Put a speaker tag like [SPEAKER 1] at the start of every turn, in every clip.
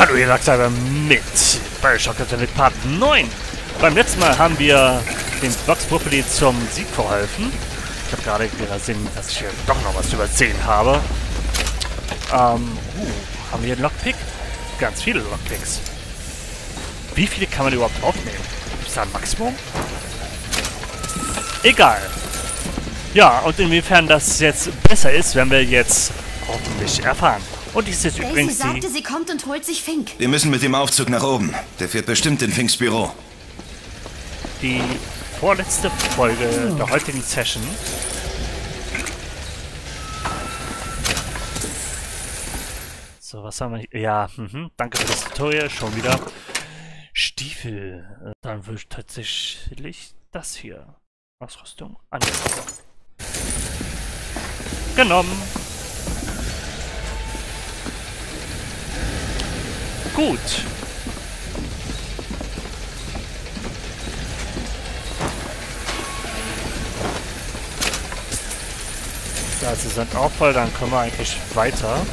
[SPEAKER 1] Hallo, ihr aber mit Bioshock Infinite Part 9. Beim letzten Mal haben wir dem Vox Populi zum Sieg verholfen. Ich habe gerade gesehen, dass ich hier doch noch was übersehen habe. Ähm, uh, haben wir einen Lockpick? Ganz viele Lockpicks. Wie viele kann man überhaupt aufnehmen? Ist da ein Maximum? Egal. Ja, und inwiefern das jetzt besser ist, werden wir jetzt hoffentlich erfahren. Und dies ist
[SPEAKER 2] Daisy
[SPEAKER 1] übrigens
[SPEAKER 2] sagte,
[SPEAKER 1] die...
[SPEAKER 2] sie kommt und holt sich Fink.
[SPEAKER 3] Wir müssen mit dem Aufzug nach oben. Der fährt bestimmt in Finks Büro.
[SPEAKER 1] die vorletzte Folge der heutigen Session. So, was haben wir hier? Ja, mhm, danke für das Tutorial, schon wieder. Stiefel. Dann ich tatsächlich das hier. Ausrüstung. Angezogen. Genommen. Gut. Ja, sie sind auch voll, dann können wir eigentlich weiter.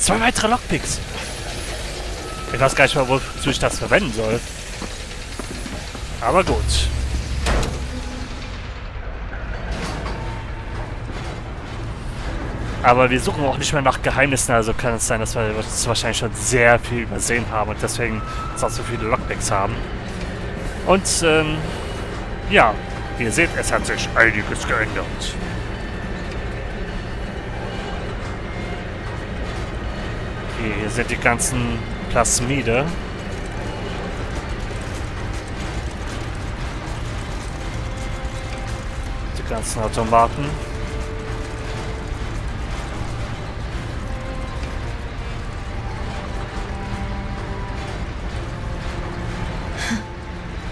[SPEAKER 1] Zwei weitere Lockpicks. Ich weiß gar nicht mal, wozu ich das verwenden soll. Aber gut. Aber wir suchen auch nicht mehr nach Geheimnissen, also kann es sein, dass wir das wahrscheinlich schon sehr viel übersehen haben und deswegen es auch so viele Lockpicks haben. Und, ähm, ja, ihr seht, es hat sich einiges geändert. Okay, hier sind die ganzen Plasmide. Die ganzen Automaten.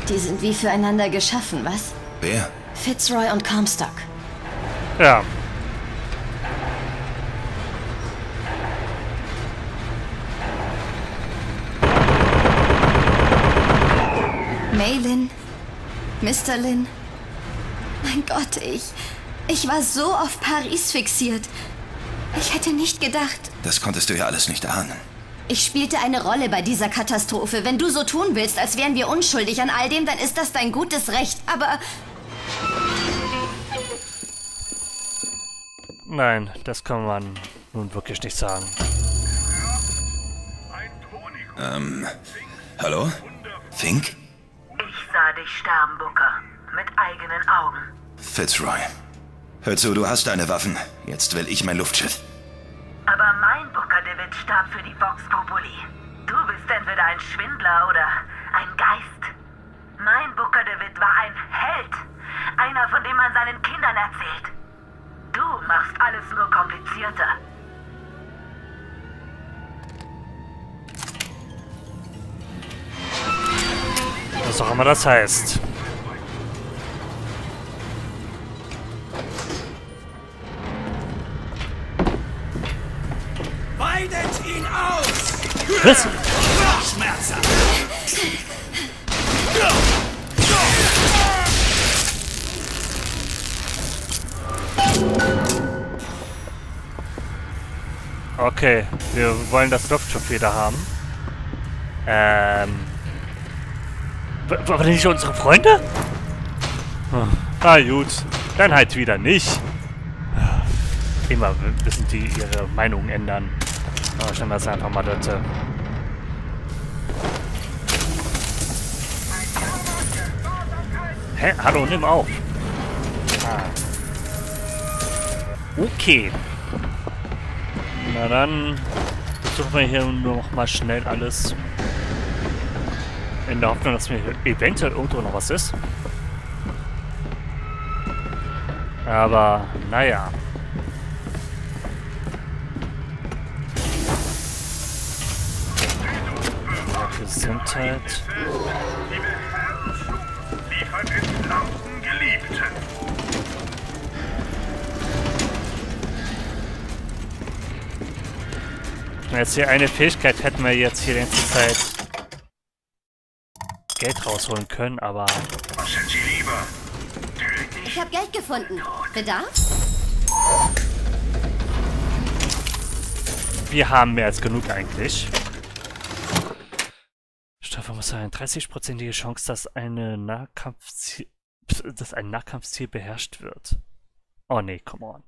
[SPEAKER 2] Die sind wie füreinander geschaffen, was?
[SPEAKER 3] Wer?
[SPEAKER 2] Fitzroy und Comstock.
[SPEAKER 1] Ja,
[SPEAKER 2] Maylin? Mr. Lin? Mein Gott, ich... Ich war so auf Paris fixiert. Ich hätte nicht gedacht.
[SPEAKER 3] Das konntest du ja alles nicht ahnen.
[SPEAKER 2] Ich spielte eine Rolle bei dieser Katastrophe. Wenn du so tun willst, als wären wir unschuldig an all dem, dann ist das dein gutes Recht. Aber
[SPEAKER 1] nein, das kann man nun wirklich nicht sagen.
[SPEAKER 3] Ähm, hallo? Fink?
[SPEAKER 4] Ich sah dich sterben, Booker. Mit eigenen Augen.
[SPEAKER 3] Fitzroy. Hör zu, du hast deine Waffen. Jetzt will ich mein Luftschiff.
[SPEAKER 4] Aber mein Booker David starb für die Vox Populi. Du bist entweder ein Schwindler oder ein Geist. Mein Booker David war ein Held. Einer, von dem man seinen Kindern erzählt. Du machst alles nur komplizierter.
[SPEAKER 1] Was auch immer das heißt.
[SPEAKER 5] Weidet ihn aus!
[SPEAKER 1] Was?
[SPEAKER 5] Schmerzhaft!
[SPEAKER 1] Okay, wir wollen das Luftschiff wieder haben. Ähm. Waren die nicht unsere Freunde? Hm. Ah, gut. Dann halt wieder nicht. Immer müssen die ihre Meinung ändern. Aber stellen wir das einfach mal dort. Hä? Hallo, nimm auf. Ah. Okay. Na dann versuchen wir hier noch mal schnell alles. In der Hoffnung, dass mir eventuell irgendwo noch was ist. Aber, naja. Gesundheit. jetzt hier eine Fähigkeit hätten wir jetzt hier die ganze Zeit Geld rausholen können, aber
[SPEAKER 6] Was sind Sie lieber?
[SPEAKER 2] ich habe Geld gefunden. Bedarf?
[SPEAKER 1] Wir haben mehr als genug eigentlich. Stoffe muss sein. 30%ige Chance, dass eine dass ein Nahkampfziel beherrscht wird. Oh nee, come on.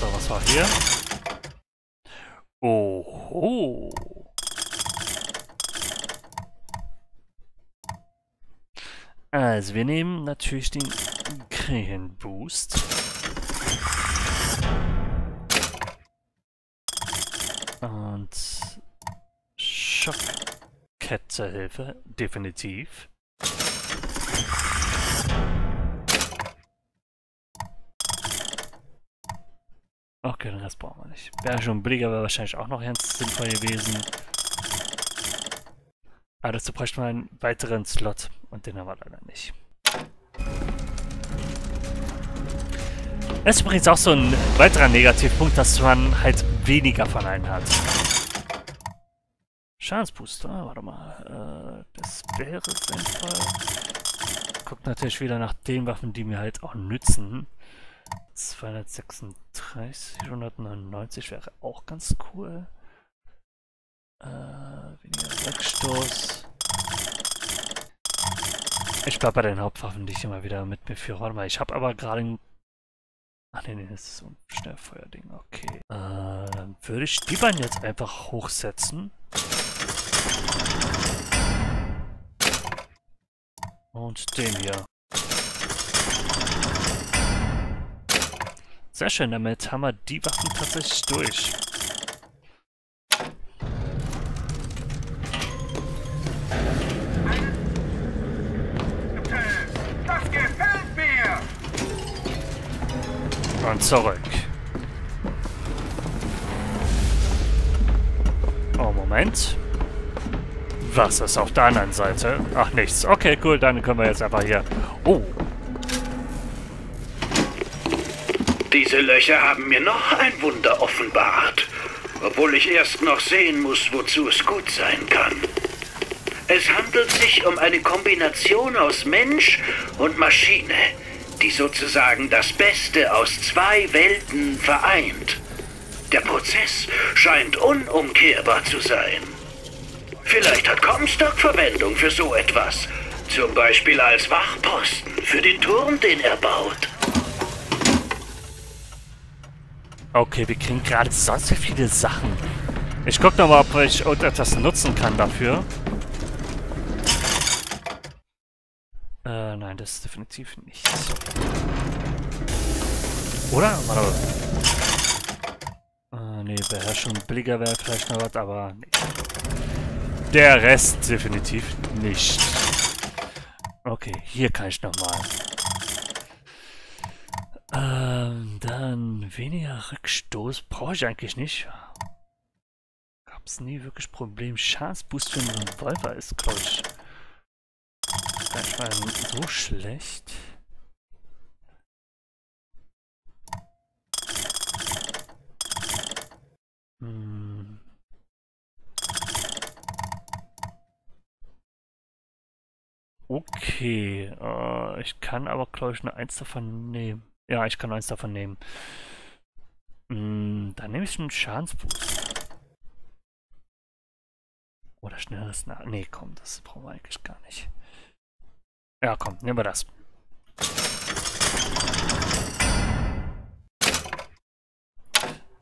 [SPEAKER 1] So, was war hier? Oho. Also, wir nehmen natürlich den Krähenboost. Und Schockkettehilfe, definitiv. Okay, den Rest brauchen wir nicht. Wäre schon billiger, wäre wahrscheinlich auch noch ganz sinnvoll gewesen. Aber dazu bräuchte man einen weiteren Slot und den haben wir leider nicht. Das ist übrigens auch so ein weiterer Negativpunkt, dass man halt weniger von einem hat. Schadensbooster, warte mal. Äh, das wäre sinnvoll. Guckt natürlich wieder nach den Waffen, die mir halt auch nützen. 236, 199 wäre auch ganz cool. Äh, weniger Rückstoß. Ich bleib bei den Hauptwaffen, die ich immer wieder mit mir führe. Warte mal, ich habe aber gerade ein... Ach nee, nee, das ist so ein Schnellfeuerding, okay. Äh, dann würde ich die beiden jetzt einfach hochsetzen. Und den hier. Sehr schön, damit haben wir die Waffen tatsächlich durch.
[SPEAKER 6] Das gefällt mir!
[SPEAKER 1] Und zurück. Oh, Moment. Was ist auf der anderen Seite? Ach, nichts. Okay, cool, dann können wir jetzt einfach hier... Oh,
[SPEAKER 7] Diese Löcher haben mir noch ein Wunder offenbart, obwohl ich erst noch sehen muss, wozu es gut sein kann. Es handelt sich um eine Kombination aus Mensch und Maschine, die sozusagen das Beste aus zwei Welten vereint. Der Prozess scheint unumkehrbar zu sein. Vielleicht hat Comstock Verwendung für so etwas. Zum Beispiel als Wachposten für den Turm, den er baut.
[SPEAKER 1] Okay, wir kriegen gerade sonst wie viele Sachen. Ich guck noch mal, ob ich irgendetwas nutzen kann dafür. Äh, nein, das ist definitiv nicht. Oder? Warte mal. Äh, nee, Beherrschung billiger wäre vielleicht noch was, aber nee. Der Rest definitiv nicht. Okay, hier kann ich noch mal. Ähm, dann weniger Rückstoß brauche ich eigentlich nicht. Gab es nie wirklich Problem. Schadensboost für einen Revolver ist, glaube ich, gar nicht mal so schlecht. Hm. Okay, äh, ich kann aber, glaube ich, nur eins davon nehmen. Ja, ich kann eins davon nehmen. Hm, dann nehme ich einen Schadensboost. Oder schnelles Nach... Nee, komm, das brauchen wir eigentlich gar nicht. Ja, komm, nehmen wir das.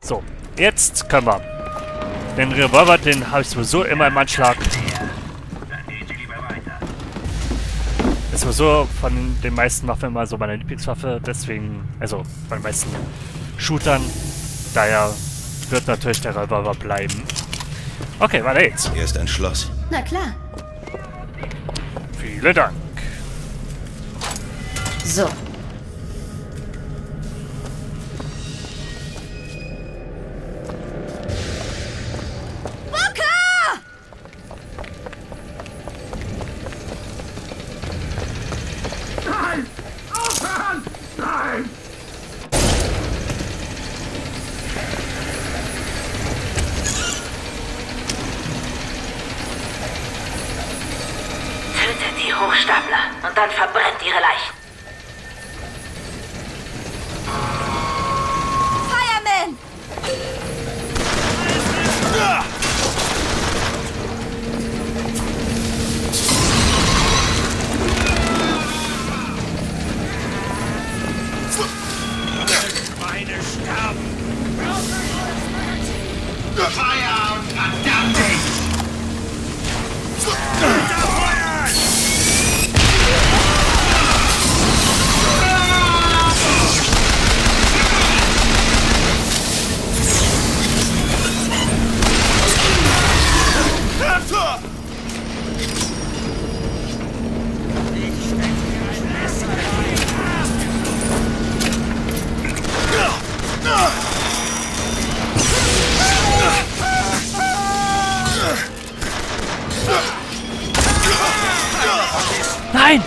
[SPEAKER 1] So, jetzt können wir. Den Revolver, den habe ich sowieso immer im Anschlag. Ist sowieso von den meisten Waffen immer so meine Lieblingswaffe, deswegen, also von den meisten Shootern. Daher wird natürlich der Revolver bleiben. Okay, weiter geht's.
[SPEAKER 3] Hier ist ein Schloss.
[SPEAKER 2] Na klar.
[SPEAKER 1] Vielen Dank.
[SPEAKER 2] So.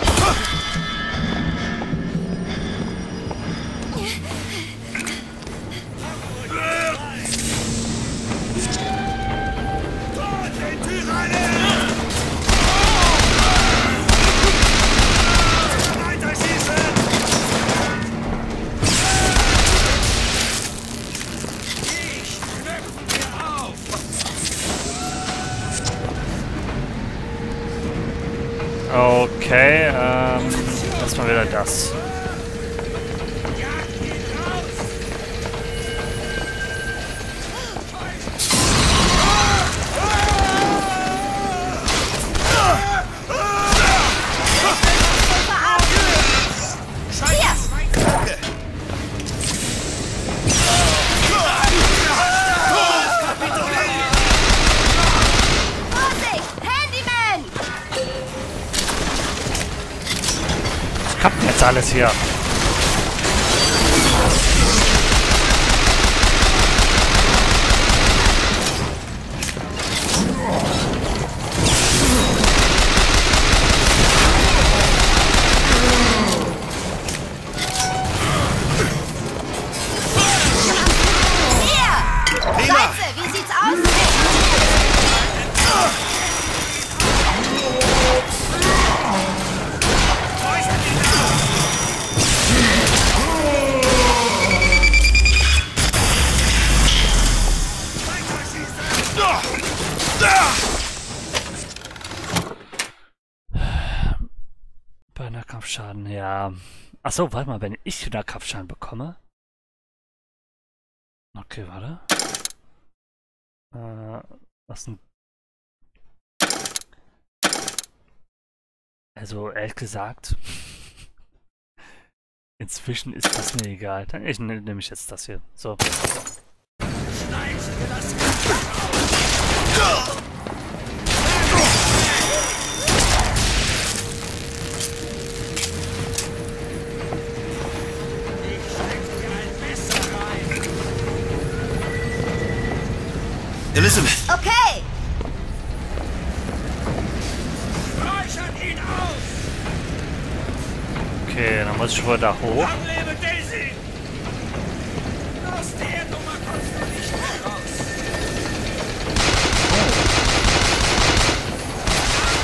[SPEAKER 6] Nein!
[SPEAKER 1] Achso, warte mal, wenn ich Nahkampfschaden bekomme. Okay, warte. Äh, was denn? Also, ehrlich gesagt, inzwischen ist das mir egal. Dann ich, ne- nehme ich jetzt das hier. So.
[SPEAKER 3] Elizabeth!
[SPEAKER 2] Okay!
[SPEAKER 5] Räuchert ihn aus!
[SPEAKER 1] Okay, dann muss ich wohl da hoch.
[SPEAKER 5] Lang lebe Daisy! Aus der Nummer kommst du nicht mehr raus!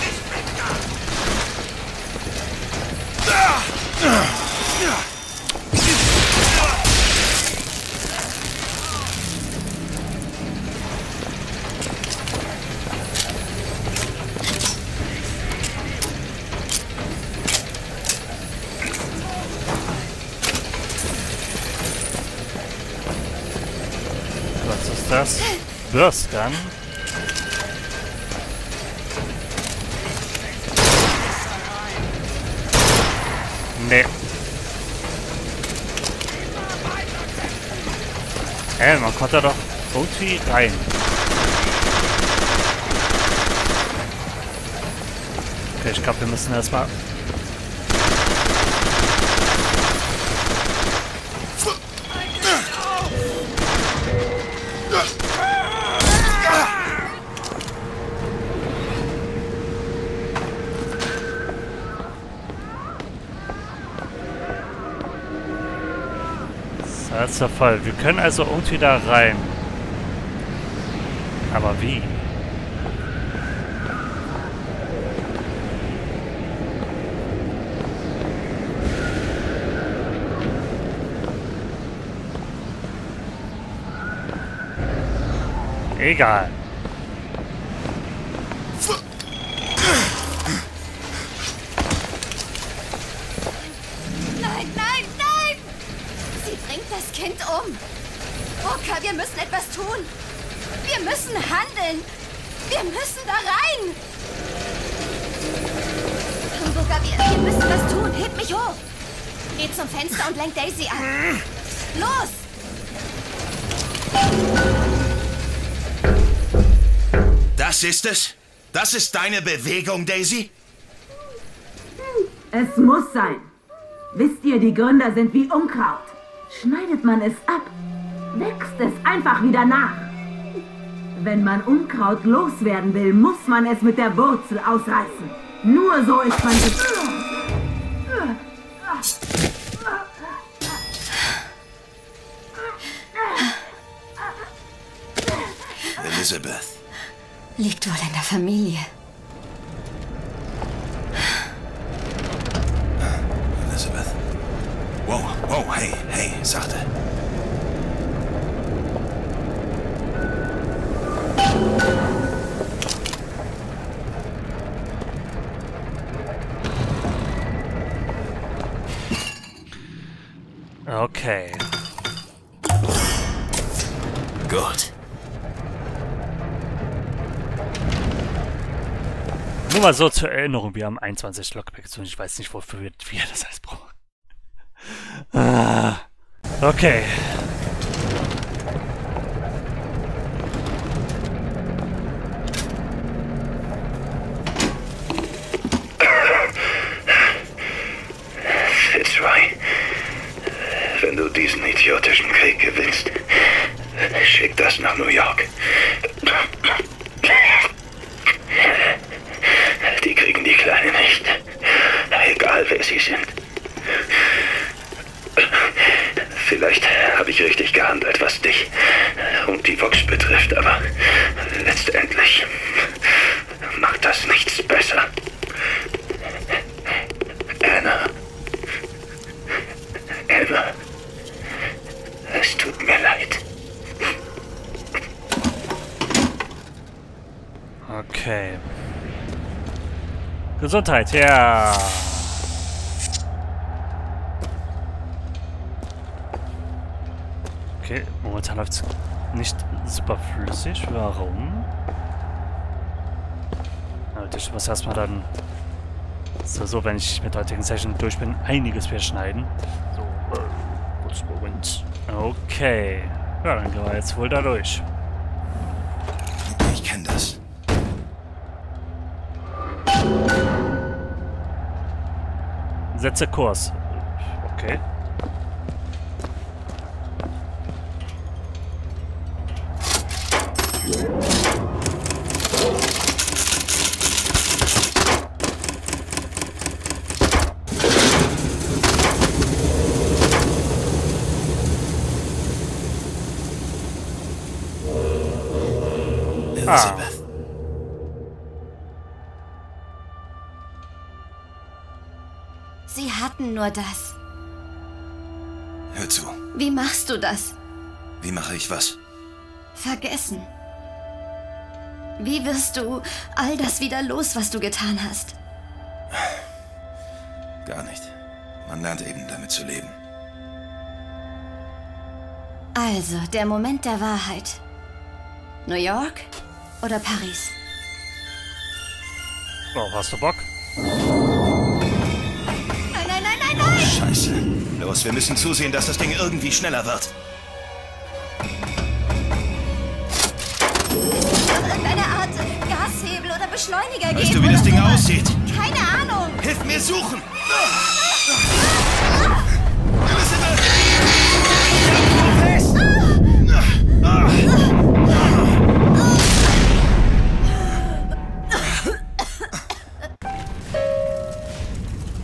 [SPEAKER 5] Ich bin da!
[SPEAKER 1] Was ist das? Bürstern? Nee. Hä, man konnte doch irgendwie rein. Okay, ich glaube, wir müssen erstmal. ernster Fall. Wir können also irgendwie da rein. Aber wie? Egal.
[SPEAKER 2] Daisy an. Los!
[SPEAKER 3] Das ist es? Das ist deine Bewegung, Daisy?
[SPEAKER 8] Es muss sein. Wisst ihr, die Gründer sind wie Unkraut. Schneidet man es ab, wächst es einfach wieder nach. Wenn man Unkraut loswerden will, muss man es mit der Wurzel ausreißen. Nur so ist man...
[SPEAKER 2] Liegt wohl in der Familie.
[SPEAKER 3] Elizabeth. Wow, wow, hey, hey, sachte.
[SPEAKER 1] Okay.
[SPEAKER 3] Gut.
[SPEAKER 1] Nur mal so zur Erinnerung, wir haben 21 Lockpicks und ich weiß nicht, wofür wir, das alles brauchen. Ah, okay.
[SPEAKER 7] Fitzroy, wenn du diesen idiotischen Krieg gewinnst, schick das nach New York. Die kriegen die Kleine nicht. Egal wer sie sind. Vielleicht habe ich richtig gehandelt, was dich und die Vox betrifft, aber letztendlich macht das nichts besser. Anna. Anna. Es tut mir leid.
[SPEAKER 1] Okay. Gesundheit, ja. Okay, momentan läuft es nicht super flüssig. Warum? Das muss erstmal dann so, so, wenn ich mit heutigen Session durch bin, einiges mehr schneiden. So, äh, kurz Moment. Okay. Ja, dann gehen wir jetzt wohl da durch.
[SPEAKER 3] That's
[SPEAKER 2] a course. Nur das.
[SPEAKER 3] Hör zu.
[SPEAKER 2] Wie machst du das?
[SPEAKER 3] Wie mache ich was?
[SPEAKER 2] Vergessen. Wie wirst du all das wieder los, was du getan hast?
[SPEAKER 3] Gar nicht. Man lernt eben damit zu leben.
[SPEAKER 2] Also, der Moment der Wahrheit. New York oder Paris?
[SPEAKER 1] Oh, hast du Bock?
[SPEAKER 3] Scheiße. Los, wir müssen zusehen, dass das Ding irgendwie schneller wird.
[SPEAKER 2] Irgendeine Art Gashebel oder Beschleuniger geben.
[SPEAKER 3] Weißt du, wie das Ding aussieht?
[SPEAKER 2] Keine Ahnung.
[SPEAKER 3] Hilf mir suchen!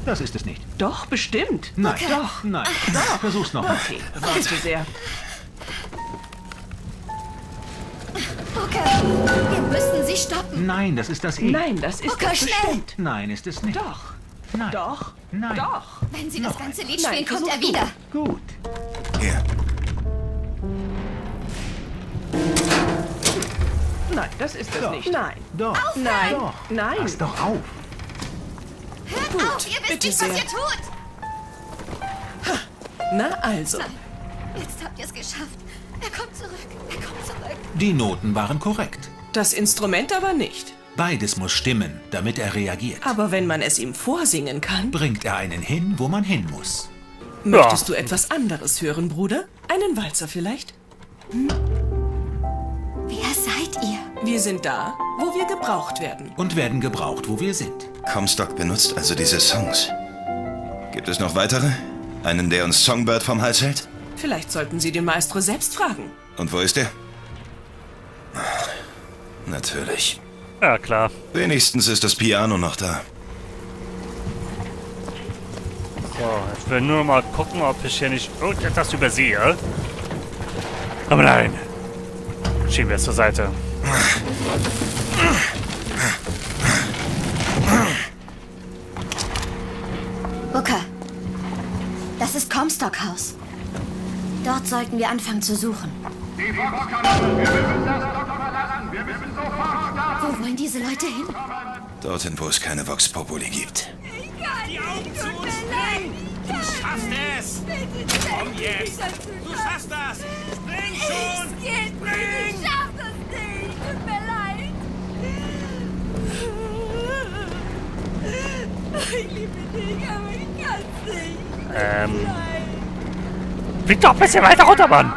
[SPEAKER 9] Das ist es nicht.
[SPEAKER 10] Doch, bestimmt.
[SPEAKER 9] Nein.
[SPEAKER 2] Okay.
[SPEAKER 9] Doch. Nein. Doch. Versuch's noch.
[SPEAKER 10] Okay, warte sehr.
[SPEAKER 2] Booker, wir müssen sie stoppen.
[SPEAKER 9] Nein, das ist das E.
[SPEAKER 10] Nein, das ist
[SPEAKER 2] Booker,
[SPEAKER 10] das
[SPEAKER 2] schnell.
[SPEAKER 10] bestimmt.
[SPEAKER 9] Nein, ist es nicht.
[SPEAKER 10] Doch.
[SPEAKER 9] Nein.
[SPEAKER 10] Doch.
[SPEAKER 9] Nein.
[SPEAKER 10] Doch.
[SPEAKER 2] Wenn sie das ganze Lied
[SPEAKER 10] Nein,
[SPEAKER 2] spielen, kommt er
[SPEAKER 10] du.
[SPEAKER 2] wieder.
[SPEAKER 9] Gut.
[SPEAKER 3] Hier.
[SPEAKER 10] Nein, das ist es
[SPEAKER 9] Doch.
[SPEAKER 10] nicht. Nein.
[SPEAKER 9] Doch.
[SPEAKER 10] Nein.
[SPEAKER 9] Doch.
[SPEAKER 10] Nein.
[SPEAKER 9] Pass doch auf.
[SPEAKER 2] Hört
[SPEAKER 10] Gut,
[SPEAKER 2] auf, ihr wisst nicht, was
[SPEAKER 10] sehr.
[SPEAKER 2] ihr tut.
[SPEAKER 10] Na also.
[SPEAKER 2] Jetzt habt ihr es geschafft. Er kommt zurück. Er kommt zurück.
[SPEAKER 9] Die Noten waren korrekt.
[SPEAKER 10] Das Instrument aber nicht.
[SPEAKER 9] Beides muss stimmen, damit er reagiert.
[SPEAKER 10] Aber wenn man es ihm vorsingen kann,
[SPEAKER 9] Bringt er einen hin, wo man hin muss.
[SPEAKER 10] möchtest du etwas anderes hören, Bruder? Einen Walzer vielleicht?
[SPEAKER 2] Wer seid ihr?
[SPEAKER 10] Wir sind da, wo wir gebraucht werden.
[SPEAKER 9] Und werden gebraucht, wo wir sind.
[SPEAKER 3] Comstock benutzt also diese Songs. Gibt es noch weitere? Einen, der uns Songbird vom Hals hält?
[SPEAKER 10] Vielleicht sollten Sie den Maestro selbst fragen.
[SPEAKER 3] Und wo ist er? Natürlich.
[SPEAKER 1] Ja, klar.
[SPEAKER 3] Wenigstens ist das Piano noch da.
[SPEAKER 1] So, ich will nur mal gucken, ob ich hier nicht irgendetwas übersehe. Aber nein. Schieben wir es zur Seite.
[SPEAKER 2] Booker. Das ist Comstock House. Dort sollten wir anfangen zu suchen. Wo wollen diese Leute hin?
[SPEAKER 3] Dorthin, wo es keine Vox Populi gibt.
[SPEAKER 5] Die Augen zu und spring! Du schaffst es! Komm jetzt! Du schaffst das! Spring schon! Spring!
[SPEAKER 2] schaff das nicht. Tut mir leid. Ich liebe dich, aber ich kann's nicht.
[SPEAKER 1] Ähm. Flieg doch ein bisschen weiter runter, Mann!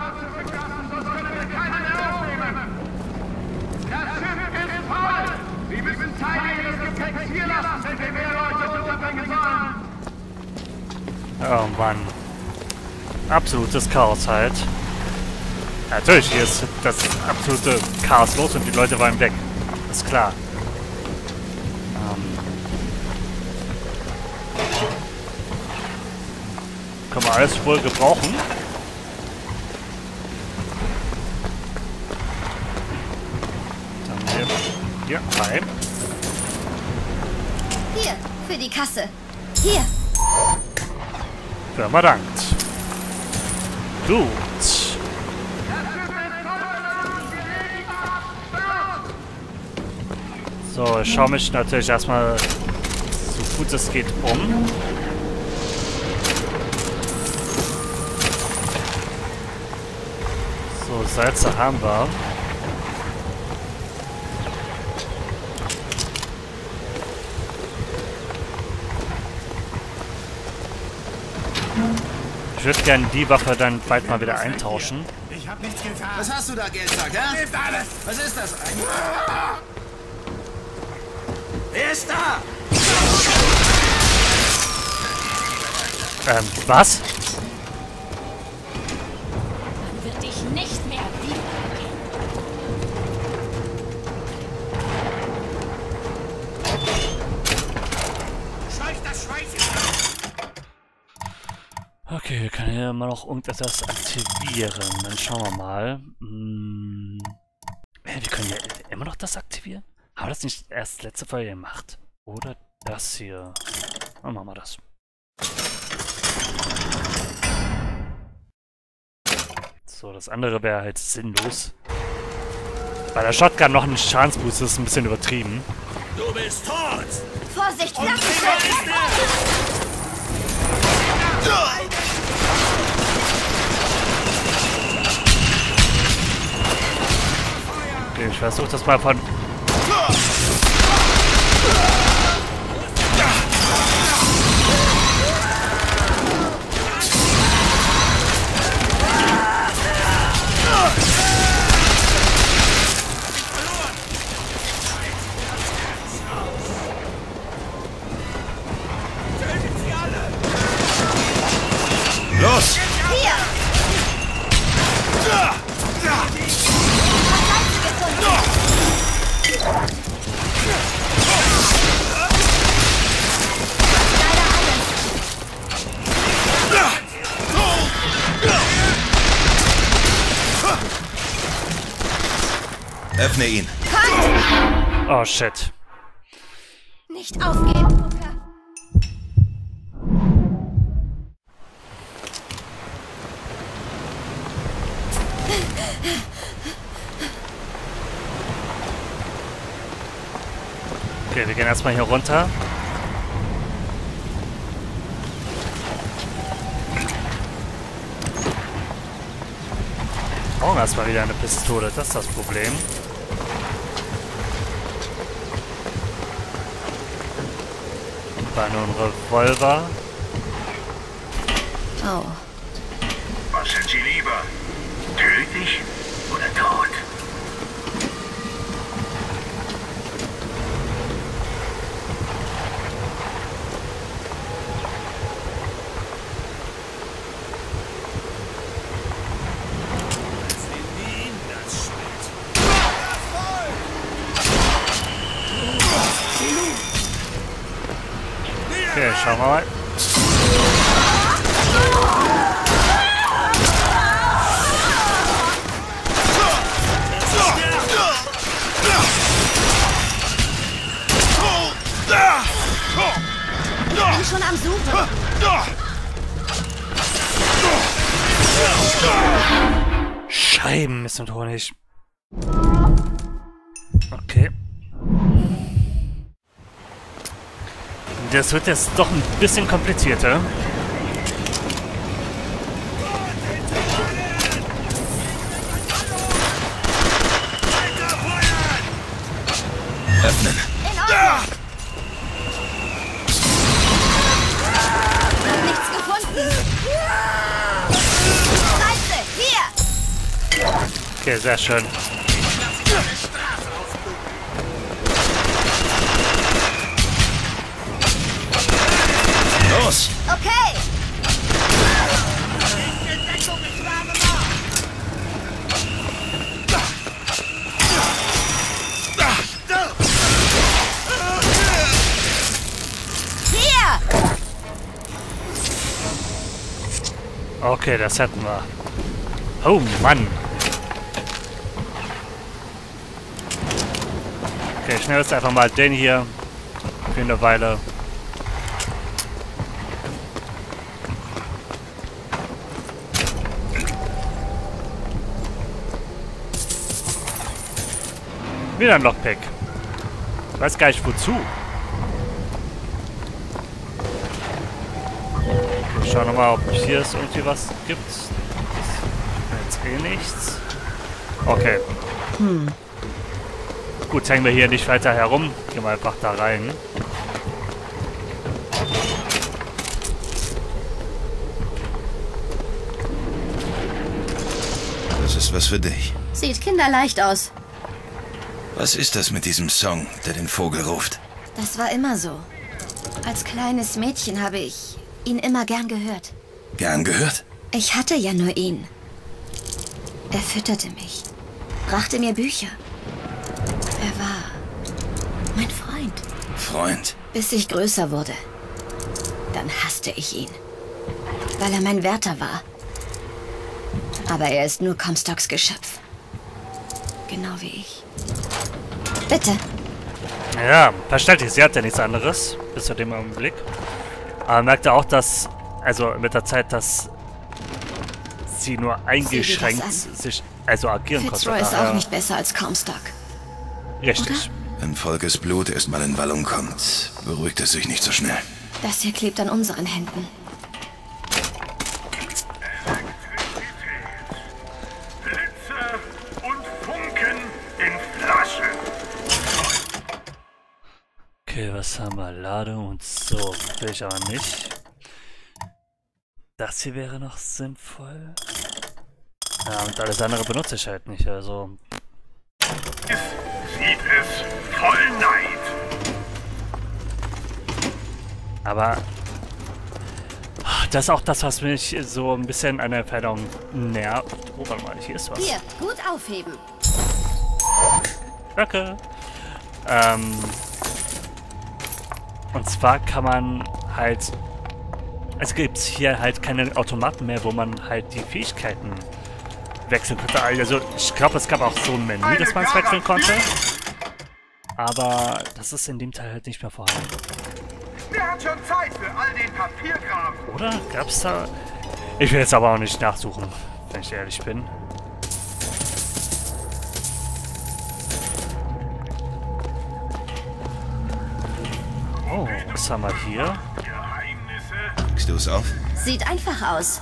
[SPEAKER 1] Oh Mann. Absolutes Chaos halt. Natürlich, hier ist das absolute Chaos los und die Leute waren weg. Ist klar. Ähm. Können wir alles wohl gebrauchen? Dann hier. Hier, rein.
[SPEAKER 2] Hier, für die Kasse. Hier.
[SPEAKER 1] Firma dankt. Gut. So, ich schaue mich natürlich erstmal so gut es geht um. So, Salze haben wir. Ich würde gerne die Waffe dann bald mal wieder eintauschen.
[SPEAKER 5] Ich hab nichts getan!
[SPEAKER 6] Was hast du da, Geldsack, hä?
[SPEAKER 5] Hilft alles!
[SPEAKER 6] Was ist das eigentlich? Ist da?
[SPEAKER 1] Ähm, was?
[SPEAKER 2] Wird dich nicht mehr wiedererkennen.
[SPEAKER 5] Scheuch das Schweinchen!
[SPEAKER 1] Okay, wir können hier immer noch irgendetwas aktivieren. Dann schauen wir mal. Hm. Hä, wir können ja immer noch das aktivieren? Das nicht erst letzte Folge gemacht? Oder das hier? Dann machen wir das. So, das andere wäre halt sinnlos. Bei der Shotgun noch ein Schadensboost ist ein bisschen übertrieben.
[SPEAKER 5] Du bist tot!
[SPEAKER 2] Vorsicht,
[SPEAKER 5] Und
[SPEAKER 1] Okay, ich versuche das mal von...
[SPEAKER 3] Öffne ihn.
[SPEAKER 1] Oh, shit.
[SPEAKER 2] Nicht aufgeben, Booker.
[SPEAKER 1] gehen erstmal hier runter. Brauchen erstmal wieder eine Pistole, das ist das Problem. Und nur ein Revolver.
[SPEAKER 2] Oh.
[SPEAKER 6] Was sind Sie lieber? Tödlich
[SPEAKER 1] mal.
[SPEAKER 2] Bin schon am Suchen.
[SPEAKER 1] Scheiben ist und Honig. Das wird jetzt doch ein bisschen komplizierter.
[SPEAKER 3] Öffnen.
[SPEAKER 2] In Ordnung. Nichts gefunden. Scheiße, hier.
[SPEAKER 1] Okay, sehr schön.
[SPEAKER 2] Okay,
[SPEAKER 1] das hätten wir. Oh Mann. Okay, schnell jetzt einfach mal den hier für eine Weile. Wieder ein Lockpick. Ich weiß gar nicht wozu. Ich schau nochmal, ob hier es irgendwie was gibt. Jetzt eh nichts. Okay. Gut, hängen wir hier nicht weiter herum. Gehen wir einfach da rein.
[SPEAKER 3] Das ist was für dich.
[SPEAKER 2] Sieht kinderleicht aus.
[SPEAKER 3] Was ist das mit diesem Song, der den Vogel ruft?
[SPEAKER 2] Das war immer so. Als kleines Mädchen habe ich ihn immer gern gehört.
[SPEAKER 3] Gern gehört?
[SPEAKER 2] Ich hatte ja nur ihn. Er fütterte mich, brachte mir Bücher. Er war mein Freund,
[SPEAKER 3] Freund.
[SPEAKER 2] bis ich größer wurde. Dann hasste ich ihn, weil er mein Wärter war. Aber er ist nur Comstocks Geschöpf. Genau wie ich. Bitte.
[SPEAKER 1] Ja, verständlich. Sie hat ja nichts anderes. Bis zu dem Augenblick. Aber merkte auch, dass, also mit der Zeit, dass sie nur eingeschränkt sich, also agieren konnte.
[SPEAKER 2] Fitzroy ist
[SPEAKER 1] Daher-
[SPEAKER 2] auch nicht besser als Comstock.
[SPEAKER 1] Richtig.
[SPEAKER 3] Wenn Volkes Blut erstmal in Wallung kommt, beruhigt es sich nicht so schnell.
[SPEAKER 2] Das hier klebt an unseren Händen.
[SPEAKER 1] Was haben wir? Ladung und so. Will ich aber nicht. Das hier wäre noch sinnvoll. Ja, und alles andere benutze ich halt nicht, also.
[SPEAKER 6] Sieht es voll Neid.
[SPEAKER 1] Aber. Das ist auch das, was mich so ein bisschen an der Entfernung nervt. Oh, warte mal, hier ist was.
[SPEAKER 2] Hier, gut aufheben.
[SPEAKER 1] Danke. Ähm. Und zwar kann man halt. Es gibt hier halt keine Automaten mehr, wo man halt die Fähigkeiten wechseln konnte. Also ich glaube, es gab auch so ein Menü, dass man es wechseln konnte. Aber das ist in dem Teil halt nicht mehr vorhanden.
[SPEAKER 6] Wer hat schon Zeit für all den Papierkram?
[SPEAKER 1] Oder? Gab's da... Ich will jetzt aber auch nicht nachsuchen, wenn ich ehrlich bin. Was haben wir hier?
[SPEAKER 3] Kriegst du es auf?
[SPEAKER 2] Sieht einfach aus.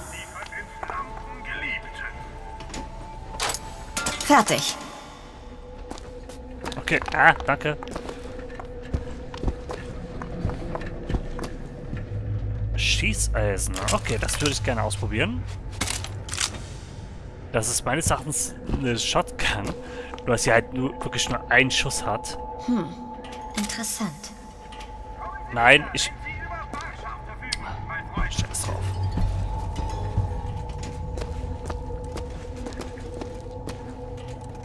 [SPEAKER 2] Fertig.
[SPEAKER 1] Okay, ah, danke. Schießeisen. Okay, das würde ich gerne ausprobieren. Das ist meines Erachtens eine Shotgun. Nur dass sie halt nur wirklich nur einen Schuss hat.
[SPEAKER 2] Interessant.
[SPEAKER 1] Nein, ich... Scheiß drauf.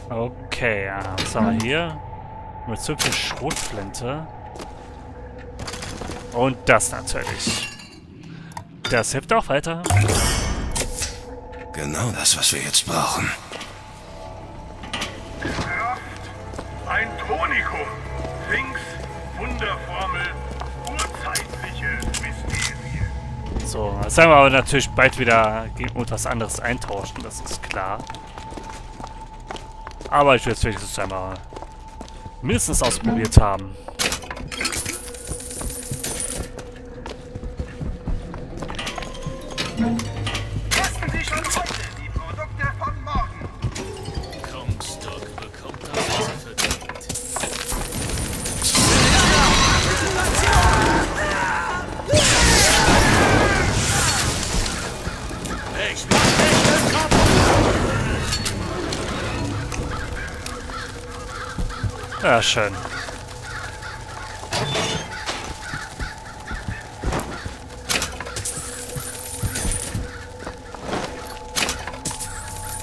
[SPEAKER 1] Okay, ja, was haben wir hier? Nur zu viel Schrotflinte. Und das natürlich. Das hilft auch weiter.
[SPEAKER 3] Genau das, was wir jetzt brauchen.
[SPEAKER 6] Ein Tonikum. Links, Wunderformel,
[SPEAKER 1] So, das werden wir aber natürlich bald wieder gegen etwas anderes eintauschen, das ist klar. Aber ich will es wenigstens einmal mindestens ausprobiert haben. Schön.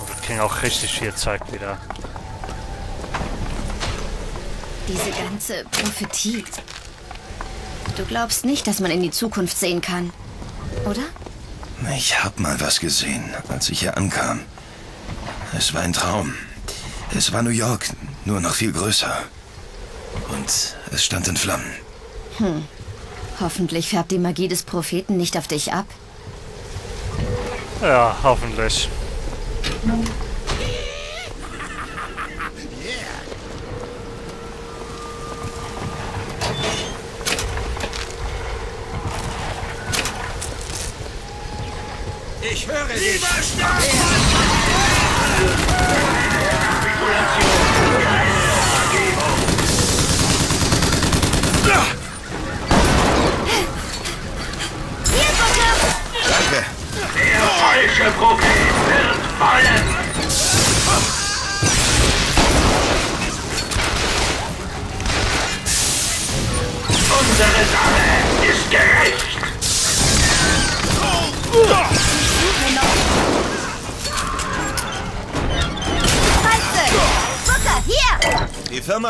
[SPEAKER 1] Wir kriegen auch richtig viel Zeug wieder.
[SPEAKER 2] Diese ganze Prophetie. Du glaubst nicht, dass man in die Zukunft sehen kann, oder?
[SPEAKER 3] Ich hab mal was gesehen, als ich hier ankam. Es war ein Traum. Es war New York, nur noch viel größer. Und es stand in Flammen.
[SPEAKER 2] Hoffentlich färbt die Magie des Propheten nicht auf dich ab.
[SPEAKER 1] Ja, hoffentlich.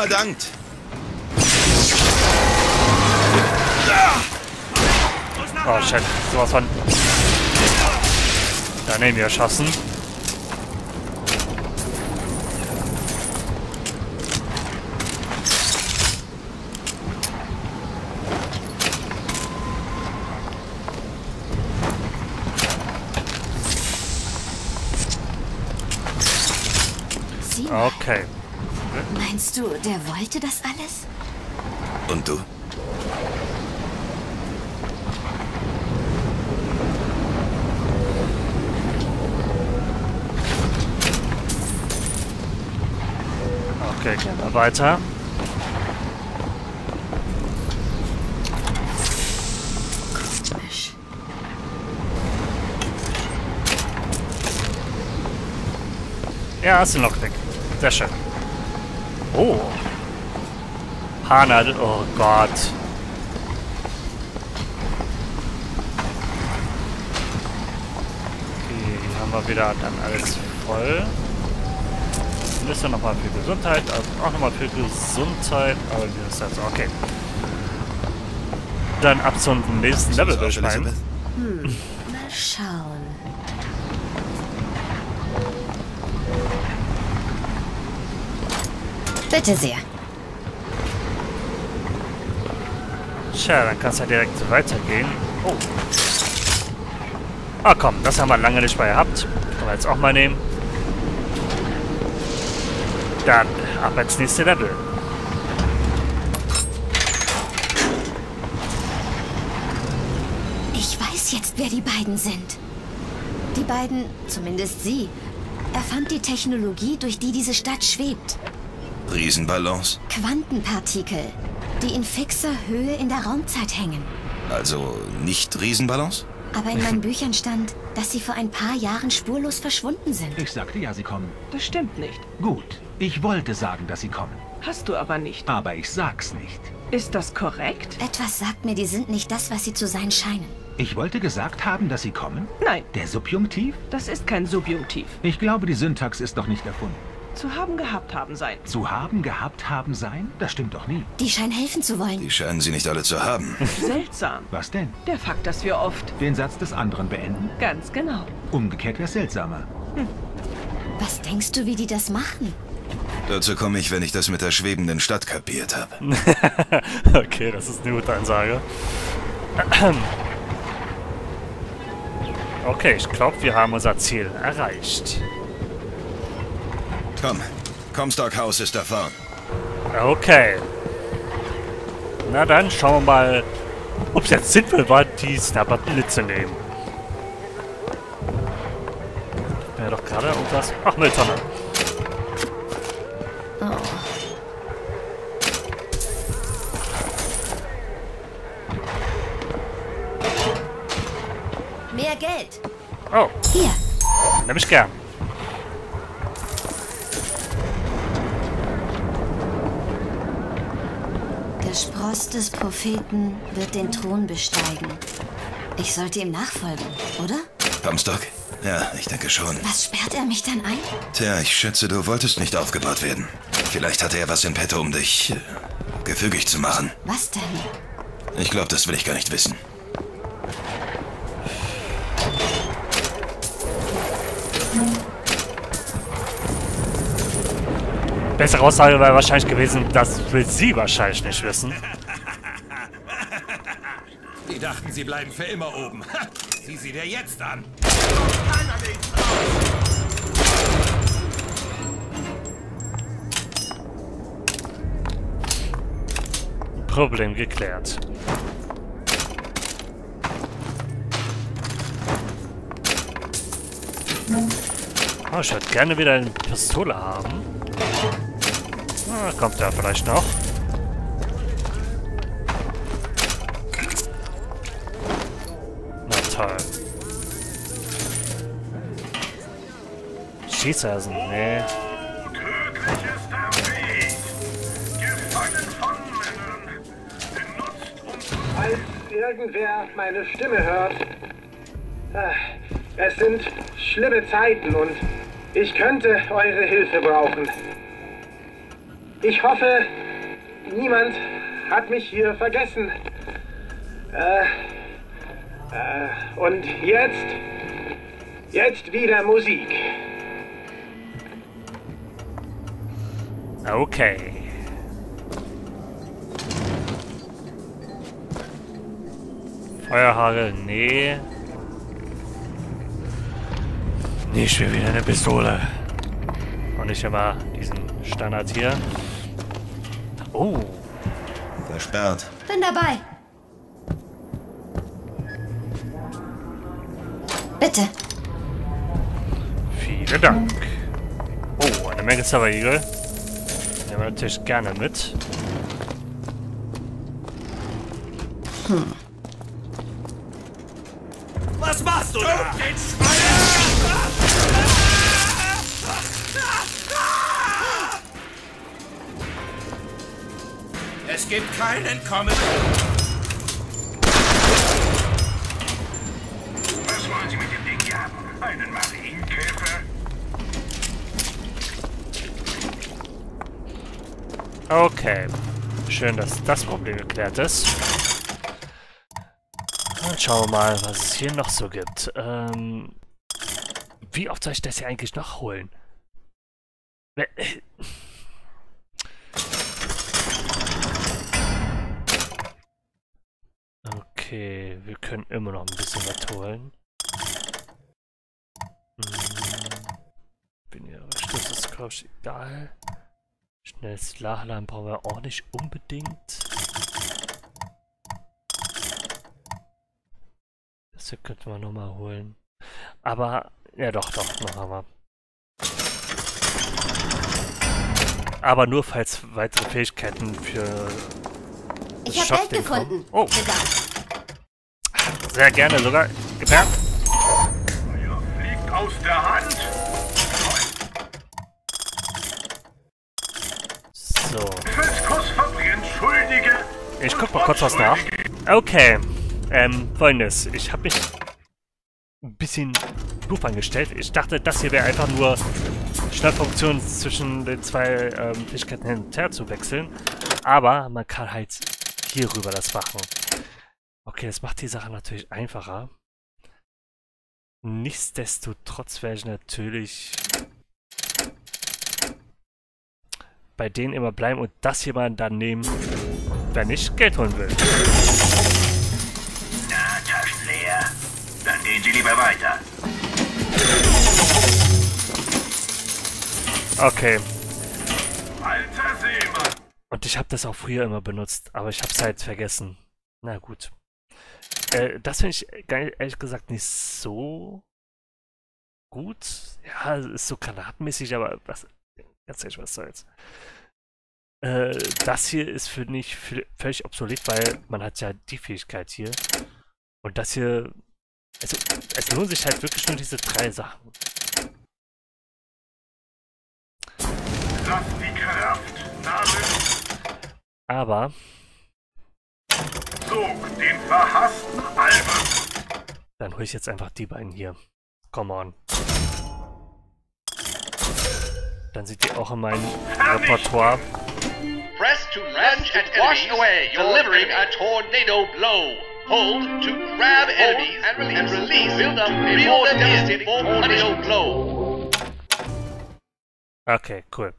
[SPEAKER 3] Die Firma dankt.
[SPEAKER 1] Oh shit, sowas von daneben erschossen.
[SPEAKER 2] Sieh mal,
[SPEAKER 1] Okay.
[SPEAKER 2] Meinst du, der wollte das alles?
[SPEAKER 3] Und du?
[SPEAKER 1] Okay, gehen wir weiter. Ja, ist ein Lockpick. Sehr schön. Oh. Hana, oh Gott. Okay, hier haben wir wieder dann alles voll. Ein bisschen nochmal für Gesundheit, also auch nochmal für Gesundheit, aber hier ist jetzt okay. Dann ab zum nächsten Level würde ich meinen.
[SPEAKER 2] Bitte sehr.
[SPEAKER 1] Tja, dann kann es ja direkt weitergehen. Oh. Ah komm, das haben wir lange nicht mehr gehabt. Können wir jetzt auch mal nehmen. Dann ab ins nächste Level.
[SPEAKER 2] weißt, wer die beiden sind. Die beiden, zumindest sie, erfand die Technologie, durch die diese Stadt schwebt.
[SPEAKER 3] Riesenballons?
[SPEAKER 2] Quantenpartikel, die in fixer Höhe in der Raumzeit hängen.
[SPEAKER 3] Also nicht Riesenballons?
[SPEAKER 2] Aber in meinen Büchern stand, dass sie vor ein paar Jahren spurlos verschwunden sind.
[SPEAKER 9] Ich sagte ja, sie kommen.
[SPEAKER 10] Das stimmt nicht.
[SPEAKER 9] Gut, ich wollte sagen, dass sie kommen.
[SPEAKER 10] Hast du aber nicht.
[SPEAKER 9] Aber ich sag's nicht.
[SPEAKER 10] Ist das korrekt?
[SPEAKER 2] Etwas sagt mir, die sind nicht das, was sie zu sein scheinen.
[SPEAKER 9] Ich wollte gesagt haben, dass sie kommen?
[SPEAKER 10] Nein,
[SPEAKER 9] Der Subjunktiv?
[SPEAKER 10] das ist kein Subjunktiv.
[SPEAKER 9] Ich glaube, die Syntax ist noch nicht erfunden.
[SPEAKER 10] Zu haben gehabt haben sein.
[SPEAKER 9] Zu haben, gehabt haben, sein? Das stimmt doch nie.
[SPEAKER 2] Die scheinen helfen zu wollen.
[SPEAKER 3] Die scheinen sie nicht alle zu haben.
[SPEAKER 10] Seltsam.
[SPEAKER 9] Was denn?
[SPEAKER 10] Der Fakt, dass wir oft.
[SPEAKER 9] Den Satz des anderen beenden?
[SPEAKER 10] Ganz genau.
[SPEAKER 9] Umgekehrt wäre seltsamer.
[SPEAKER 2] Was denkst du, wie die das machen?
[SPEAKER 3] Dazu komme ich, wenn ich das mit der schwebenden Stadt kapiert habe.
[SPEAKER 1] okay, das ist eine gute Ansage. Okay, ich glaube, wir haben unser Ziel erreicht.
[SPEAKER 3] Komm, Comstock House ist da vorn.
[SPEAKER 1] Okay. Na dann schauen wir mal, ob es jetzt sinnvoll war, die Snapper mitzunehmen. Wäre doch gerade irgendwas. Ach, Mülltonne.
[SPEAKER 2] Oh. Mehr Geld.
[SPEAKER 1] Oh,
[SPEAKER 2] Hier.
[SPEAKER 1] nehme ich gern.
[SPEAKER 2] Der Spross des Propheten wird den Thron besteigen. Ich sollte ihm nachfolgen, oder?
[SPEAKER 3] Comstock? Ja, ich denke schon.
[SPEAKER 2] Was sperrt er mich dann ein?
[SPEAKER 3] Tja, ich schätze, du wolltest nicht aufgebaut werden. Vielleicht hatte er was in petto, um dich äh, gefügig zu machen.
[SPEAKER 2] Was denn?
[SPEAKER 3] Ich glaube, das will ich gar nicht wissen.
[SPEAKER 1] Bessere Aussage wäre wahrscheinlich gewesen, das will sie wahrscheinlich nicht wissen.
[SPEAKER 5] Die dachten, sie bleiben für immer oben. Sieh sie dir jetzt an.
[SPEAKER 1] Problem geklärt. Oh, ich würde gerne wieder eine Pistole haben. Ah, kommt der vielleicht noch? Schießeisen, nee.
[SPEAKER 11] Falls irgendwer meine Stimme hört. Ah, Es sind schlimme Zeiten und ich könnte eure Hilfe brauchen. Ich hoffe, niemand hat mich hier vergessen. Äh, äh, und jetzt, jetzt wieder Musik.
[SPEAKER 1] Okay. Feuerhagel, nee. Nee, ich will wieder eine Pistole. Und nicht immer diesen Standard hier. Oh,
[SPEAKER 3] Versperrt.
[SPEAKER 2] Bin dabei. Bitte.
[SPEAKER 1] vielen Dank. Oh, eine Menge Zauberigel. Wir gerne mit.
[SPEAKER 5] Was machst du da? Es gibt kein Entkommen.
[SPEAKER 6] Was wollen Sie mit dem Ding hier haben? Einen Marienkäfer?
[SPEAKER 1] Okay. Schön, dass das Problem geklärt ist. Dann schauen wir mal, was es hier noch so gibt. Ähm, wie oft soll ich das hier eigentlich nachholen? Wer- äh, Okay, wir können immer noch ein bisschen was holen. Hm, bin ja, das ist glaube ich egal. Schnelles Nachladen brauchen wir auch nicht unbedingt. Das hier könnte man nochmal holen. Aber, ja doch, doch, noch einmal. Aber nur falls weitere Fähigkeiten für
[SPEAKER 2] Ich habe
[SPEAKER 1] Shotgun
[SPEAKER 2] Geld
[SPEAKER 1] kommen.
[SPEAKER 2] gefunden.
[SPEAKER 1] Oh, sehr gerne sogar. Gib her.
[SPEAKER 6] Fliegt aus der Hand.
[SPEAKER 1] Ich guck mal kurz was nach. Okay. Ähm, folgendes. Ich habe mich ein bisschen doof angestellt. Ich dachte, das hier wäre einfach nur Schnellfunktion zwischen den zwei ähm, Fähigkeiten hin und her zu wechseln. Aber man kann halt hier rüber das machen. Okay, das macht die Sache natürlich einfacher. Nichtsdestotrotz werde ich natürlich bei denen immer bleiben und das hier mal dann nehmen, wenn ich Geld holen will.
[SPEAKER 7] Na, Taschen leer. Dann gehen Sie lieber weiter.
[SPEAKER 1] Okay.
[SPEAKER 6] Alter Seemann.
[SPEAKER 1] Und ich habe das auch früher immer benutzt, aber ich habe es halt vergessen. Na gut. Äh, das finde ich ehrlich gesagt nicht so gut. Ja, es ist so granatenmäßig, aber was, ganz ehrlich, was soll's. Äh, das hier ist für mich vö- völlig obsolet, weil man hat ja die Fähigkeit hier. Und das hier, also es lohnen sich halt wirklich nur diese drei Sachen.
[SPEAKER 6] Lass die Kraft. Name
[SPEAKER 1] Aber
[SPEAKER 6] Sog den verhassten Albert.
[SPEAKER 1] Dann hole ich jetzt einfach die beiden hier. Come on. Dann sind die auch in meinem Repertoire.
[SPEAKER 12] Press to lunge and wash away, delivering a tornado blow. Hold to grab enemies and release, and release build up a more devastating tornado blow.
[SPEAKER 1] Okay, cool.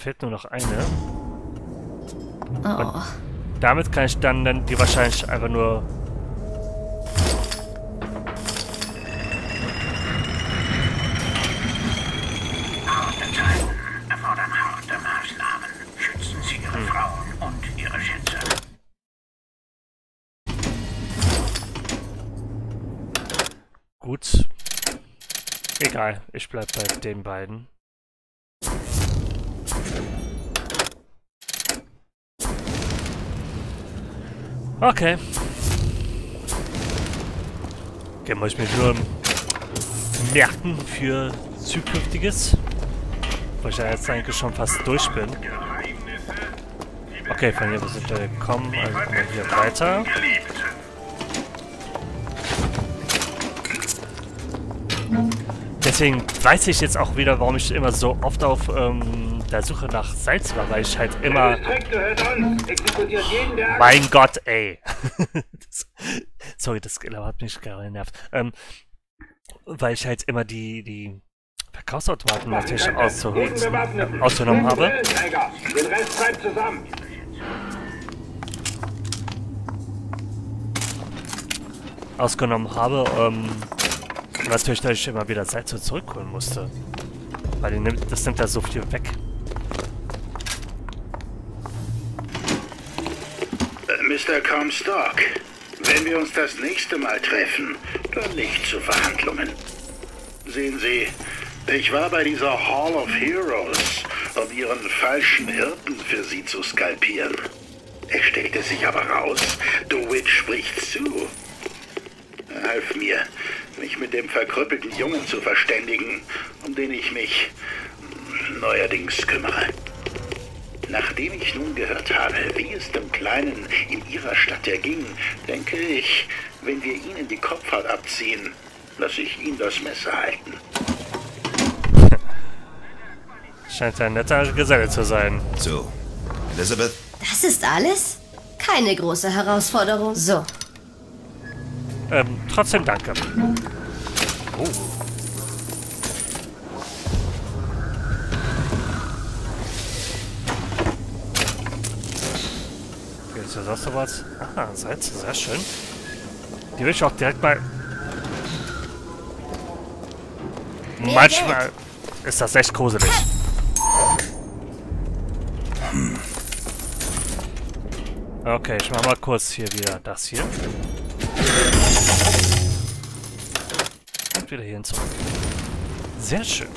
[SPEAKER 1] Fehlt nur noch eine.
[SPEAKER 2] Oh,
[SPEAKER 1] Damit kann ich dann, dann die wahrscheinlich einfach nur...
[SPEAKER 7] Harte Zeiten erfordern harte Maßnahmen. Schützen Sie Ihre Frauen und Ihre Schätze.
[SPEAKER 1] Gut. Egal, ich bleib bei den beiden. Okay. Okay, muss ich mir nur merken für zukünftiges. Weil ich ja jetzt eigentlich schon fast durch bin. Okay, von hier sind wir gekommen, also kommen wir hier weiter. Deswegen weiß ich jetzt auch wieder, warum ich immer so oft auf ähm, der Suche nach Salz war, weil ich halt immer... Mein Gott, ey. das, sorry, das hat mich gerade genervt. Ähm, weil ich halt immer die, die Verkaufsautomaten natürlich auszu ausgenommen habe.
[SPEAKER 11] Den Rest bleibt zusammen.
[SPEAKER 1] ausgenommen habe, ähm, natürlich, dass ich immer wieder Salz zurückholen musste. Weil die nimmt, das nimmt ja so viel weg.
[SPEAKER 7] Mr. Comstock, wenn wir uns das nächste Mal treffen, dann nicht zu Verhandlungen. Sehen Sie, ich war bei dieser Hall of Heroes, um Ihren falschen Hirten für Sie zu skalpieren. Es stellte sich aber raus, DeWitt spricht zu. Er half mir, mich mit dem verkrüppelten Jungen zu verständigen, um den ich mich neuerdings kümmere. Nachdem ich nun gehört habe, wie es dem Kleinen in Ihrer Stadt erging, denke ich, wenn wir ihn in die Kopfhaut abziehen, lasse ich ihn das Messer halten.
[SPEAKER 1] Scheint ein netter Geselle zu sein.
[SPEAKER 3] So, Elizabeth,
[SPEAKER 2] das ist alles? Keine große Herausforderung. So,
[SPEAKER 1] Ähm, trotzdem danke. Oh. Ist noch was? Ah, Salz, sehr schön. Die will ich auch direkt mal... Manchmal ist das echt gruselig. Okay, ich mach mal kurz hier wieder das hier. Und wieder hierhin zurück. Sehr schön.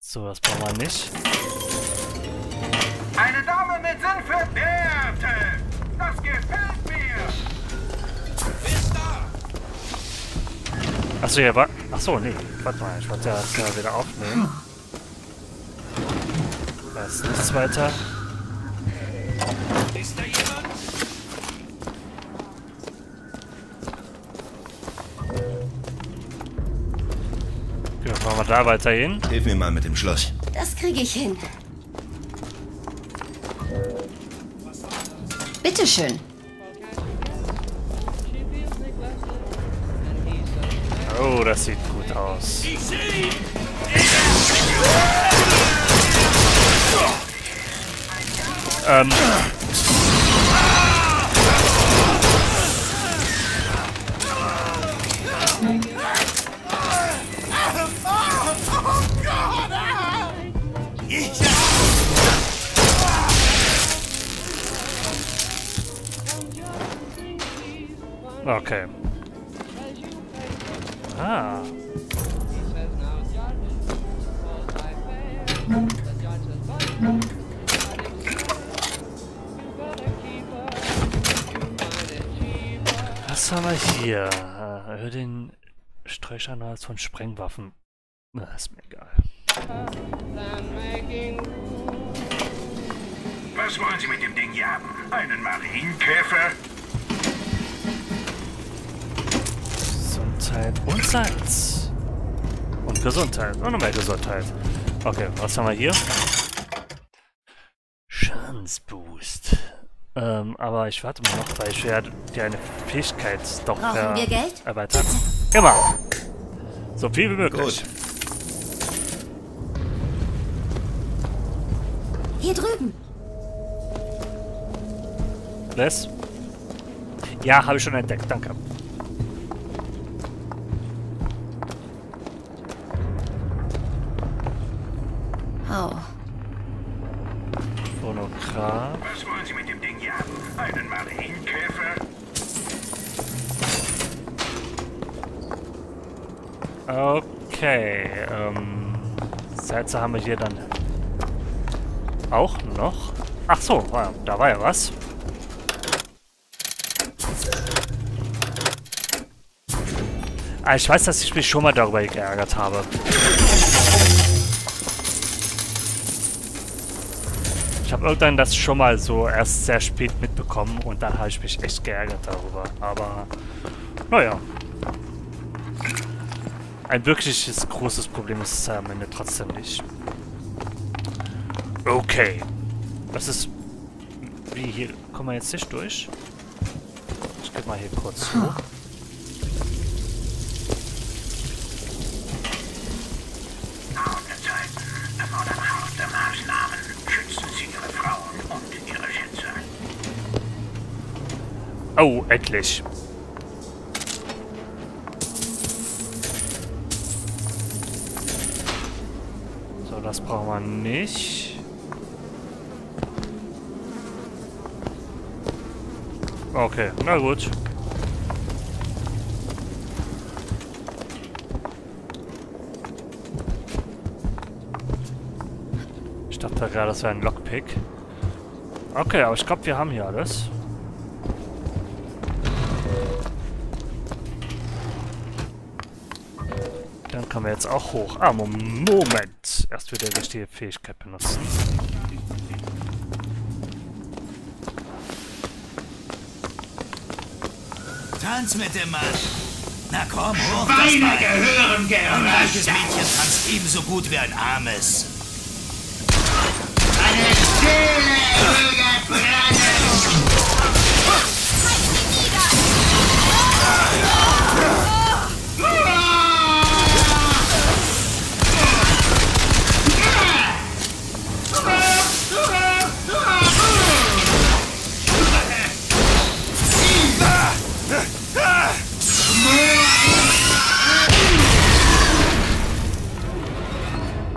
[SPEAKER 1] So, das brauchen wir nicht.
[SPEAKER 6] Das gefällt mir.
[SPEAKER 1] Achso, hier war. Achso, nee. Warte mal, ich wollte ja das ja wieder aufnehmen. Da ist nichts weiter.
[SPEAKER 5] Ist da jemand?
[SPEAKER 1] Ja, machen wir da weiter hin.
[SPEAKER 3] Hilf mir mal mit dem Schloss.
[SPEAKER 2] Das kriege ich hin. Bitteschön.
[SPEAKER 1] Oh, das sieht gut aus. Ähm. Okay. Ah. Was haben wir hier? Äh, Erhöhe den Streicheinhalt von Sprengwaffen. Na, ist mir egal.
[SPEAKER 11] Was wollen Sie mit dem Ding haben? Einen Marienkäfer?
[SPEAKER 1] Gesundheit und Salz. Und Gesundheit. Und noch mehr Gesundheit. Okay, was haben wir hier? Schadensboost. Ähm, aber ich warte mal noch, weil ich werde dir eine Fähigkeit doch
[SPEAKER 2] Brauchen
[SPEAKER 1] äh,
[SPEAKER 2] wir Geld?
[SPEAKER 1] erweitern. Immer. So viel wie möglich.
[SPEAKER 3] Gut.
[SPEAKER 2] Hier drüben.
[SPEAKER 1] Les? Ja, habe ich schon entdeckt, danke.
[SPEAKER 2] Oh,
[SPEAKER 1] Phonograph.
[SPEAKER 11] Was wollen Sie mit dem Ding hier haben? Einen Marienkäfer?
[SPEAKER 1] Okay, ähm... Salze haben wir hier dann auch noch. Ach so, ja, da war ja was. Ah, ich weiß, dass ich mich schon mal darüber geärgert habe. Ich habe irgendwann das schon mal so erst sehr spät mitbekommen und dann habe ich mich echt geärgert darüber. Aber, naja. Ein wirkliches großes Problem ist es am Ende trotzdem nicht. Okay. Das ist... Wie, hier kommen wir jetzt nicht durch? Ich geh mal hier kurz hoch.
[SPEAKER 11] Harte Zeiten erfordern harte Maßnahmen. Schützen Sie Ihre Frauen und Ihre Schätze.
[SPEAKER 1] Oh, endlich. So, das brauchen wir nicht. Okay, na gut. Ich dachte gerade, das wäre ein Lockpick. Okay, aber ich glaube, wir haben hier alles. Können wir jetzt auch hoch. Ah, Mo- Moment. Erst wieder die richtige Fähigkeit benutzen.
[SPEAKER 13] Tanz mit dem Mann. Na komm, hoch
[SPEAKER 11] Beine
[SPEAKER 13] das Bein.
[SPEAKER 11] gehören
[SPEAKER 13] Ein reiches. Mädchen tanzt ebenso gut wie ein armes.
[SPEAKER 11] Eine Seele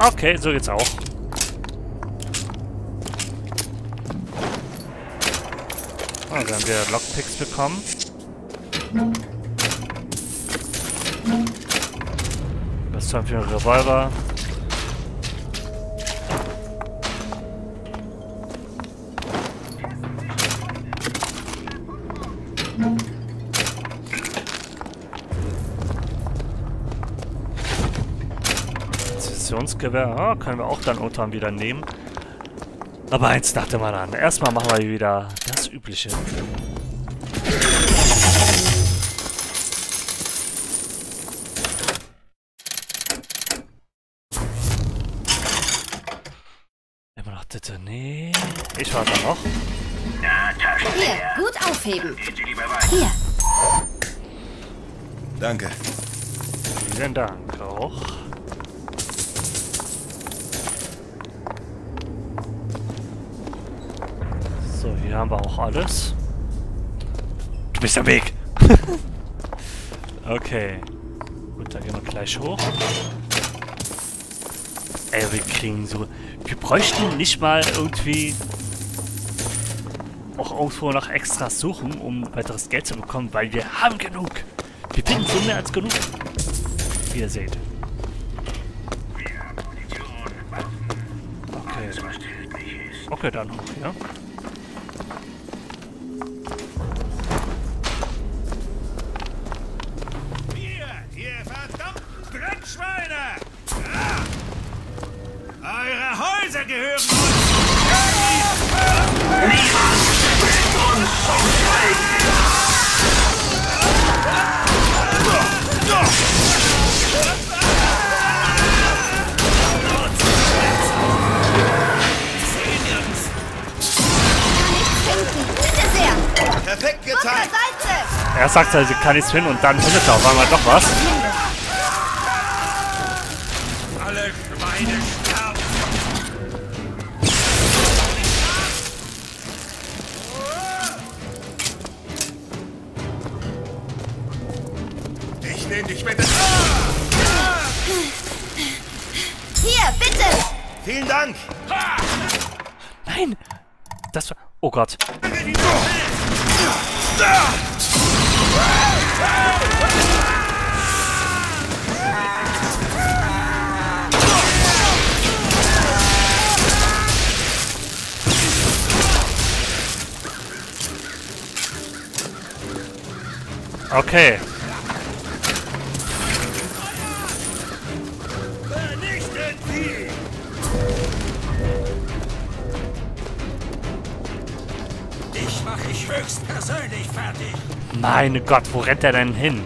[SPEAKER 1] Okay, so geht's auch. Ah, dann haben wir Lockpicks bekommen. Was haben wir für einen Revolver? Präzisionsgewehr, ah, können wir auch dann irgendwann wieder nehmen. Aber eins dachte man an. Erstmal machen wir wieder das Übliche. Immer noch Ditte. Nee. Ich warte noch.
[SPEAKER 2] Hier, gut aufheben. Hier.
[SPEAKER 3] Danke.
[SPEAKER 1] Vielen Dank auch. Hier haben wir auch alles. Du bist am Weg. okay. Gut, dann gehen wir gleich hoch. Ey, wir kriegen so... Wir bräuchten nicht mal irgendwie... Auch irgendwo noch Extras suchen, um weiteres Geld zu bekommen, weil wir haben genug. Wir finden so mehr als genug. Wie ihr seht. Okay. Okay, dann hoch, ja. Sagt also, kann nichts finden und dann findet er auf einmal doch was. Okay.
[SPEAKER 13] Dich mache ich höchstpersönlich fertig.
[SPEAKER 1] Meine Gott, wo rennt er denn hin?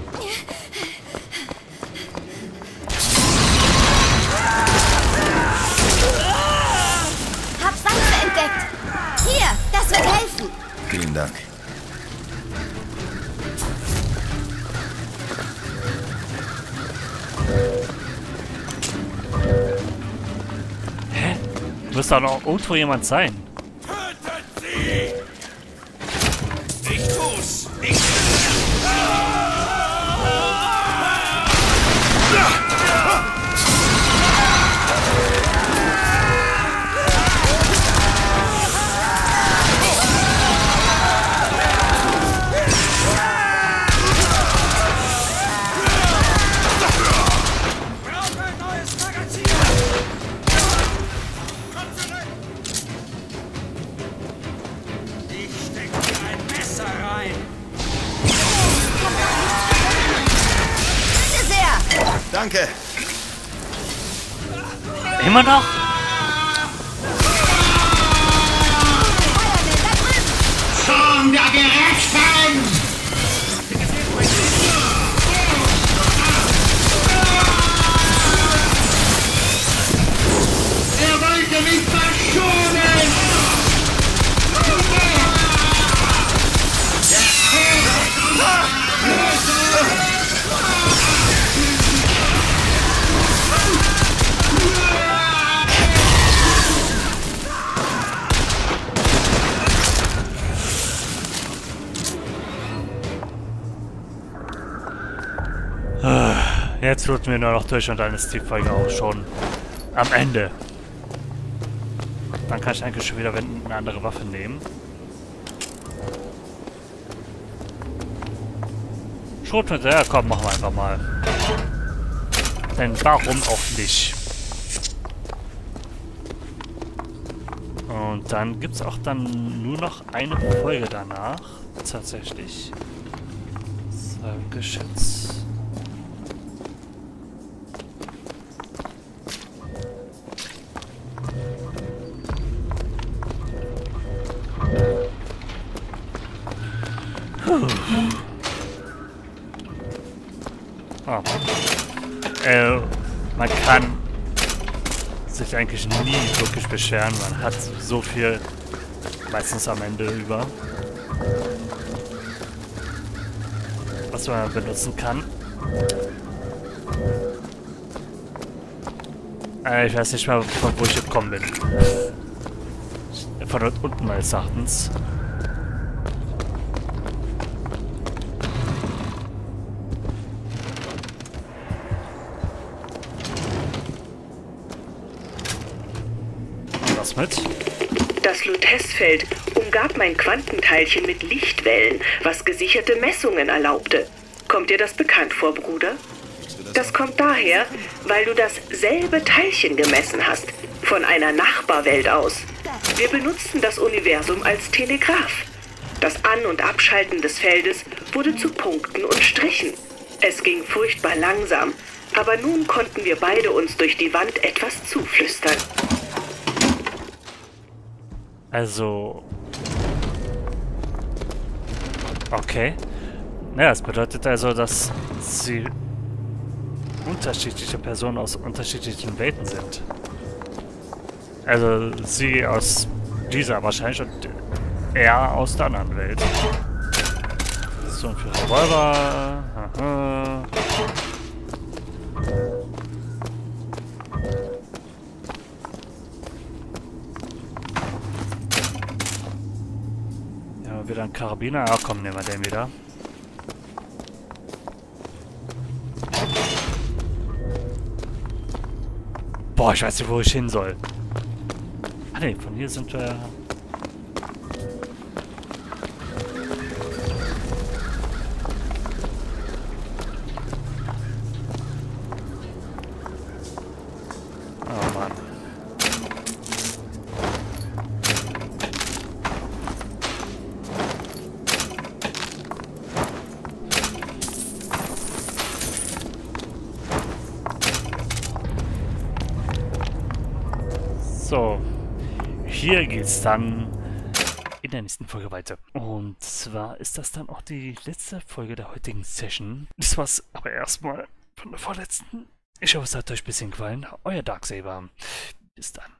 [SPEAKER 1] Da noch irgendwo jemand sein? Jetzt wird mir nur noch durch und dann ist die Folge auch schon am Ende. Dann kann ich eigentlich schon wieder eine andere Waffe nehmen. Schrotflinte, ja komm, machen wir einfach mal. Denn warum auch nicht? Und dann gibt es auch dann nur noch eine Folge danach. Tatsächlich. Geschütz. Beschweren. Man hat so viel meistens am Ende über. Was man benutzen kann. Äh, ich weiß nicht mal, von wo ich gekommen bin. Von dort unten meines Erachtens.
[SPEAKER 10] Lutessfeld umgab mein Quantenteilchen mit Lichtwellen, was gesicherte Messungen erlaubte. Kommt dir das bekannt vor, Bruder? Das kommt daher, weil du dasselbe Teilchen gemessen hast, von einer Nachbarwelt aus. Wir benutzten das Universum als Telegraph. Das An- und Abschalten des Feldes wurde zu Punkten und Strichen. Es ging furchtbar langsam, aber nun konnten wir beide uns durch die Wand etwas zuflüstern.
[SPEAKER 1] Also... Okay. Naja, das bedeutet also, dass sie unterschiedliche Personen aus unterschiedlichen Welten sind. Also sie aus dieser wahrscheinlich und er aus der anderen Welt. So, für Revolver. Aha. Ein Karabiner. Ja, komm, nehmen wir den wieder. Boah, ich weiß nicht, wo ich hin soll. Ah ne, von hier sind wir... Oh Mann. So, dann in der nächsten Folge weiter. Und zwar ist das dann auch die letzte Folge der heutigen Session. Das war's aber erstmal von der vorletzten. Ich hoffe, es hat euch ein bisschen gefallen. Euer Darksaber. Bis dann.